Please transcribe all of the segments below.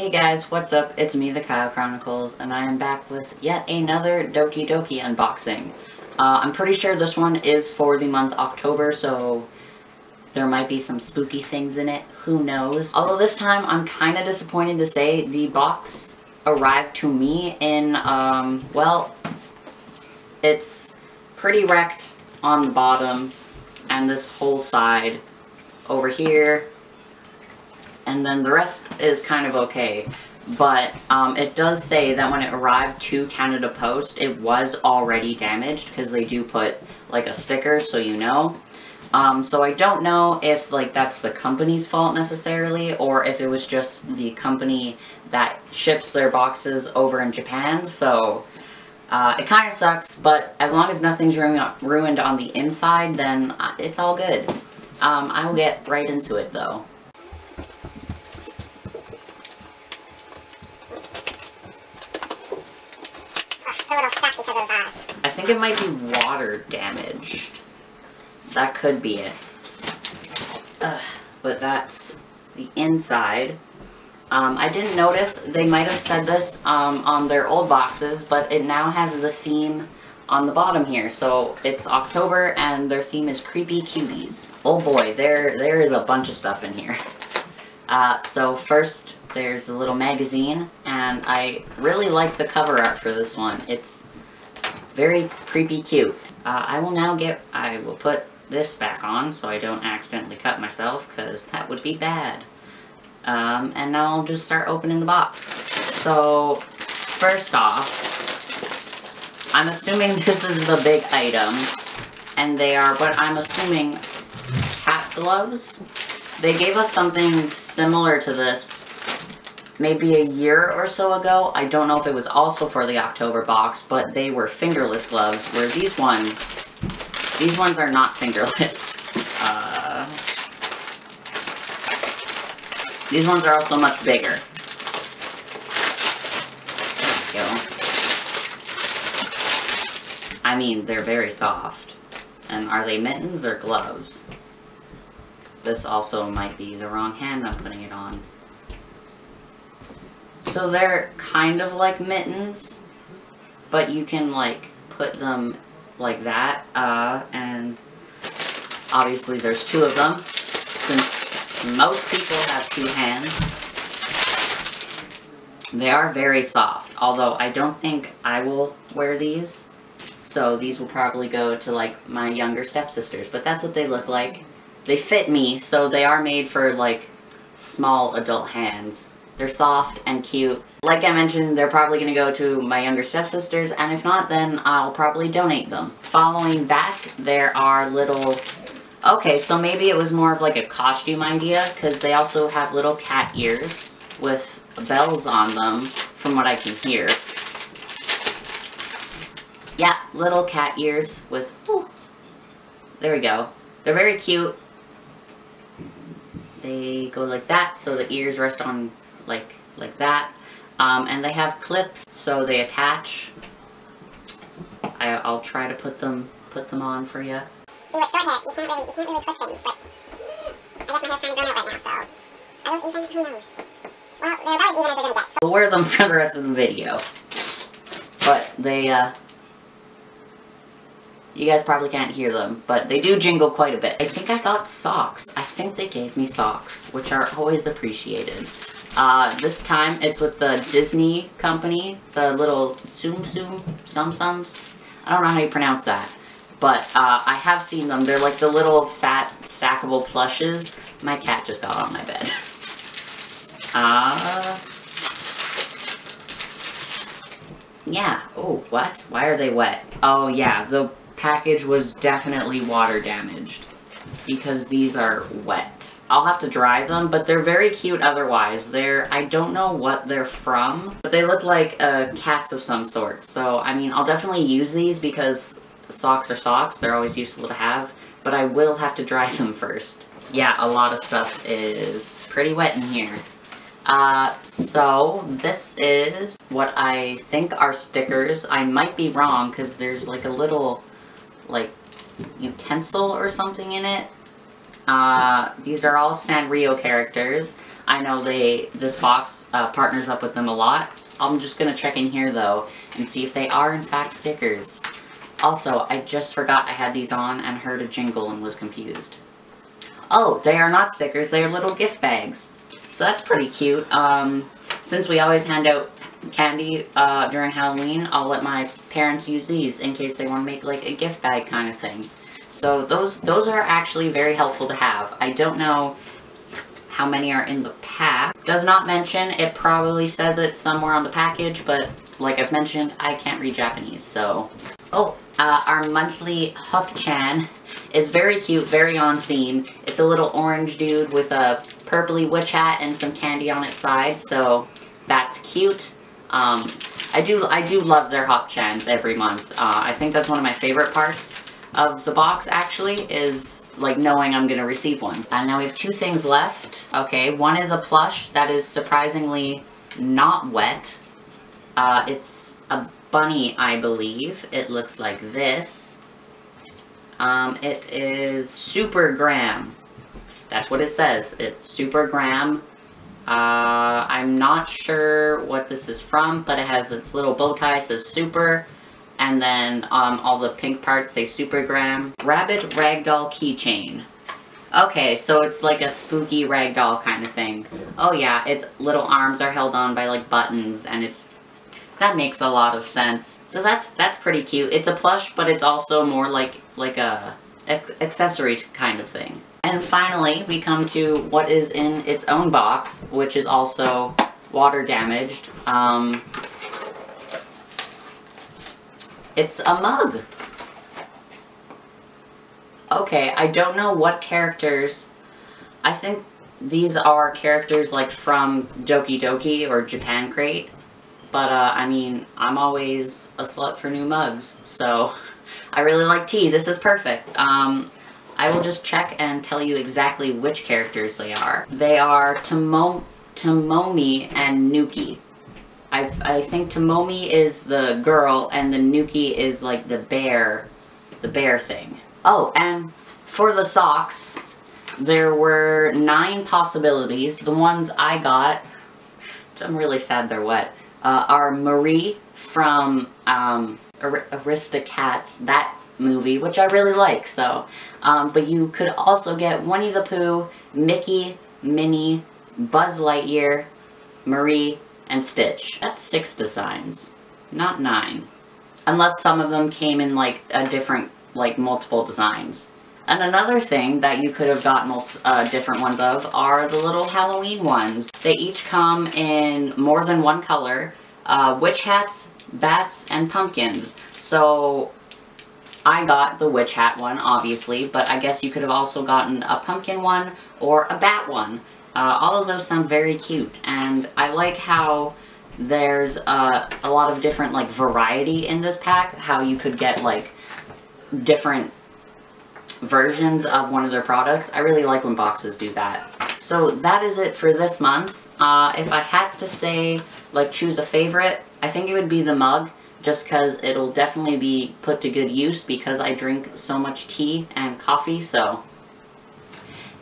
Hey guys, what's up? It's me, the Kyle Chronicles, and I am back with yet another Doki Doki unboxing. Uh, I'm pretty sure this one is for the month October, so there might be some spooky things in it. Who knows? Although this time, I'm kind of disappointed to say the box arrived to me in, um, well, it's pretty wrecked on the bottom, and this whole side over here and then the rest is kind of okay. But um, it does say that when it arrived to Canada Post, it was already damaged, because they do put, like, a sticker, so you know. Um, so I don't know if, like, that's the company's fault necessarily, or if it was just the company that ships their boxes over in Japan, so... Uh, it kind of sucks, but as long as nothing's ruined on the inside, then uh, it's all good. Um, I will get right into it, though. I think it might be water damaged. That could be it. Ugh, but that's the inside. Um, I didn't notice, they might have said this um, on their old boxes, but it now has the theme on the bottom here. So it's October and their theme is Creepy Cuties. Oh boy, there there is a bunch of stuff in here. Uh, so first, there's a little magazine, and I really like the cover art for this one. It's very creepy cute. Uh, I will now get, I will put this back on so I don't accidentally cut myself, because that would be bad. Um, and now I'll just start opening the box. So, first off, I'm assuming this is the big item, and they are, but I'm assuming cat gloves? They gave us something similar to this maybe a year or so ago. I don't know if it was also for the October box, but they were fingerless gloves, where these ones, these ones are not fingerless. Uh, these ones are also much bigger. I mean, they're very soft. And are they mittens or gloves? This also might be the wrong hand I'm putting it on. So they're kind of like mittens, but you can like put them like that, uh, and obviously there's two of them, since most people have two hands. They are very soft, although I don't think I will wear these, so these will probably go to like my younger stepsisters, but that's what they look like. They fit me, so they are made for like small adult hands. They're soft and cute. Like I mentioned, they're probably going to go to my younger stepsisters, and if not, then I'll probably donate them. Following that, there are little... Okay, so maybe it was more of like a costume idea, because they also have little cat ears with bells on them, from what I can hear. Yeah, little cat ears with... There we go. They're very cute. They go like that, so the ears rest on like, like that. Um, and they have clips, so they attach. I, will try to put them, put them on for you. See, with short hair, you can't really, you can't really clip things, but I guess my hair's kind of grown out right now, so I don't even, who knows. Well, they're about as even as they're gonna get. So. We'll wear them for the rest of the video. But they, uh, you guys probably can't hear them, but they do jingle quite a bit. I think I got socks. I think they gave me socks, which are always appreciated. Uh, this time it's with the Disney company, the little Tsum Tsum Sum Sums. I don't know how you pronounce that. But uh, I have seen them. They're like the little fat stackable plushes. My cat just got on my bed. Uh, yeah. Oh, what? Why are they wet? Oh, yeah. The package was definitely water damaged. Because these are wet. I'll have to dry them, but they're very cute otherwise. They're, I don't know what they're from, but they look like uh, cats of some sort. So, I mean, I'll definitely use these because socks are socks. They're always useful to have, but I will have to dry them first. Yeah, a lot of stuff is pretty wet in here. Uh, so, this is what I think are stickers. I might be wrong, because there's like a little, like, utensil or something in it. Uh, these are all Sanrio characters. I know they this box uh, partners up with them a lot. I'm just gonna check in here though and see if they are in fact stickers. Also, I just forgot I had these on and heard a jingle and was confused. Oh, they are not stickers, they are little gift bags. So that's pretty cute. Um, since we always hand out candy uh, during Halloween, I'll let my parents use these in case they want to make like a gift bag kind of thing. So those those are actually very helpful to have. I don't know how many are in the pack. Does not mention, it probably says it somewhere on the package, but like I've mentioned, I can't read Japanese, so... Oh, uh, our monthly Hup-chan is very cute, very on theme. It's a little orange dude with a purpley witch hat and some candy on its side, so that's cute. Um, I do I do love their Hup-chans every month. Uh, I think that's one of my favorite parts of the box, actually, is like knowing I'm gonna receive one. And now we have two things left. Okay, one is a plush that is surprisingly not wet. Uh, it's a bunny, I believe. It looks like this. Um, it is Super Gram. That's what it says. It's Super Gram. Uh, I'm not sure what this is from, but it has its little bow tie, says Super and then um, all the pink parts say Supergram. Rabbit Ragdoll Keychain. Okay, so it's like a spooky ragdoll kind of thing. Oh yeah, its little arms are held on by like buttons, and it's... That makes a lot of sense. So that's that's pretty cute. It's a plush, but it's also more like like a accessory kind of thing. And finally, we come to what is in its own box, which is also water damaged. Um, it's a mug. Okay, I don't know what characters... I think these are characters, like, from Doki Doki or Japan Crate. But, uh, I mean, I'm always a slut for new mugs, so... I really like tea. This is perfect. Um, I will just check and tell you exactly which characters they are. They are Tomo Tomomi and Nuki. I, I think Tomomi is the girl and the Nuki is like the bear, the bear thing. Oh, and for the socks, there were nine possibilities. The ones I got, I'm really sad they're wet, uh, are Marie from um, Ar Aristocats, that movie, which I really like, so. Um, but you could also get Winnie the Pooh, Mickey, Minnie, Buzz Lightyear, Marie, and Stitch. That's six designs, not nine. Unless some of them came in like a different, like multiple designs. And another thing that you could have got uh, different ones of are the little Halloween ones. They each come in more than one color, uh, witch hats, bats, and pumpkins. So I got the witch hat one, obviously, but I guess you could have also gotten a pumpkin one or a bat one. Uh, all of those sound very cute, and I like how there's uh, a lot of different, like, variety in this pack, how you could get, like, different versions of one of their products. I really like when boxes do that. So that is it for this month. Uh, if I had to say, like, choose a favorite, I think it would be the mug, just because it'll definitely be put to good use because I drink so much tea and coffee, so...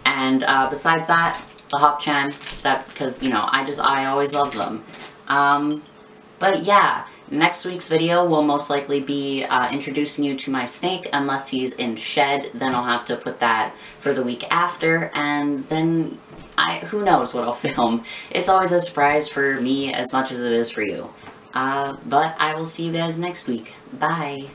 And uh, besides that, the Hup-chan, that, because, you know, I just, I always love them. Um, but yeah, next week's video will most likely be uh, introducing you to my snake, unless he's in shed, then I'll have to put that for the week after, and then I, who knows what I'll film. It's always a surprise for me as much as it is for you. Uh, but I will see you guys next week. Bye.